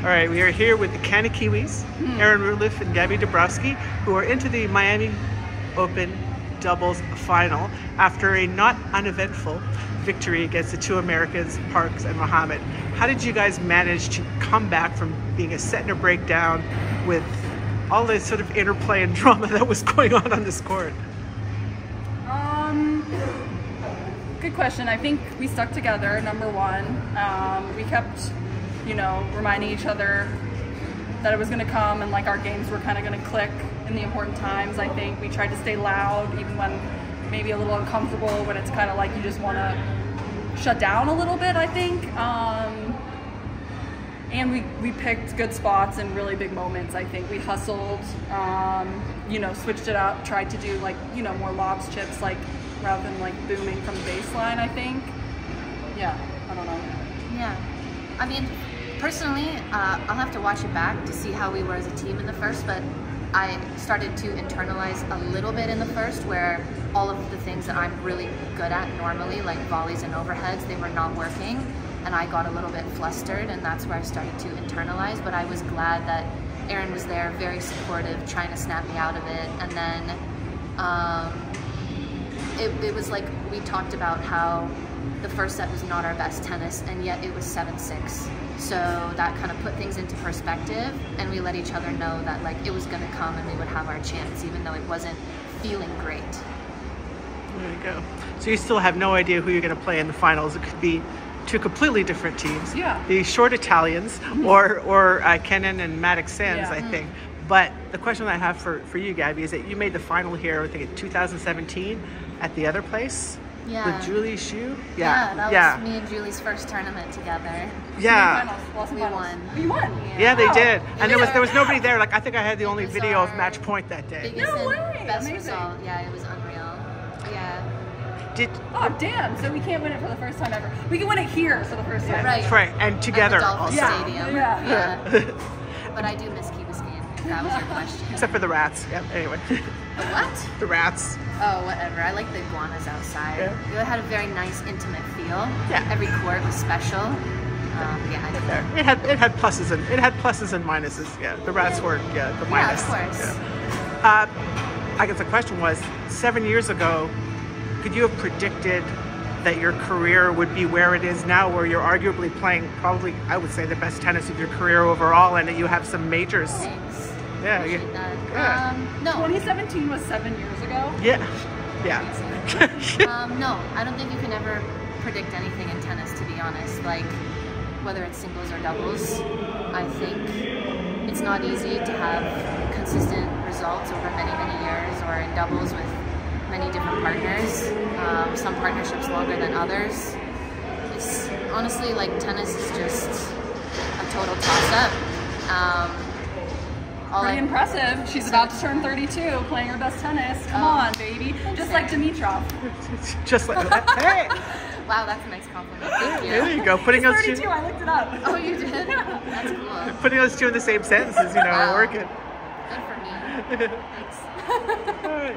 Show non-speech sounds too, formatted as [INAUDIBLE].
All right, we are here with the Canna Kiwis, Erin Routliffe and Gabby Dabrowski, who are into the Miami Open doubles final after a not uneventful victory against the two Americans, Parks and Muhammad. How did you guys manage to come back from being a set and a breakdown with all this sort of interplay and drama [LAUGHS] that was going on on this court? Um, good question. I think we stuck together. Number one, um, we kept, you know, reminding each other that it was going to come, and like our games were kind of going to click in the important times. I think we tried to stay loud, even when maybe a little uncomfortable. When it's kind of like you just want to shut down a little bit. I think. Um, and we, we picked good spots and really big moments. I think we hustled, um, you know, switched it up, tried to do like, you know, more lobs chips, like rather than like booming from the baseline. I think. Yeah, I don't know. Yeah. I mean, personally, uh, I'll have to watch it back to see how we were as a team in the first, but I started to internalize a little bit in the first where all of the things that I'm really good at normally, like volleys and overheads, they were not working. And I got a little bit flustered, and that's where I started to internalize. But I was glad that Erin was there, very supportive, trying to snap me out of it. And then um, it, it was like we talked about how the first set was not our best tennis, and yet it was 7 6. So that kind of put things into perspective, and we let each other know that like it was going to come and we would have our chance, even though it wasn't feeling great. There you go. So you still have no idea who you're going to play in the finals. It could be two completely different teams. Yeah. The short Italians or or uh, Kenin and Mattek-Sands, Yeah. I think. But the question I have for, for you, Gabby, is that you made the final here, I think, in 2017 at the other place Yeah. with Julie Xu. Yeah, Yeah, that yeah. was me and Julie's first tournament together. Yeah. Finals, We won. We won. Yeah, they Wow. did, and there was there was nobody there. Like I think I had the only video of match point that day. No way, best amazing. result. Yeah, it was unreal. Yeah. Did Oh damn! So we can't win it for the first time ever. We can win it here for the first time. Right. right and together At the Dolphin also, Yeah. Stadium. Yeah. Yeah. [LAUGHS] but I do miss Key Biscayne. That was your question. except for the rats. Yeah. Anyway, The what? the rats. Oh, whatever. I like the iguanas outside. Yeah. It had a very nice, intimate feel. Yeah. Every court was special. Um, yeah, I There. It had it had pluses and it had pluses and minuses. Yeah, the rats were yeah the minus. Yeah, of course. Yeah. Uh, I guess the question was seven years ago, could you have predicted that your career would be where it is now, where you're arguably playing probably I would say the best tennis of your career overall, and that you have some majors? Thanks. Yeah, Appreciate yeah. Um, no. 2017 was seven years ago. Yeah, yeah. [LAUGHS] um, no, I don't think you can ever predict anything in tennis, to be honest. Like, whether it's singles or doubles, I think it's not easy to have consistent results over many, many years, or in doubles with many different partners. Um, some partnerships longer than others. It's honestly like tennis is just a total toss-up. Um, all Pretty I- impressive. She's about to turn 32, playing her best tennis. Come Oh. on, baby. Just like Dimitrov. [LAUGHS] Just like hey, [LAUGHS] Wow, that's a nice compliment. Thank you. there you go. Putting She's those 32. two, I looked it up. Oh, you did? That's cool. [LAUGHS] putting those two in the same sentences, you know, Wow. working. Good for me. Thanks. All right.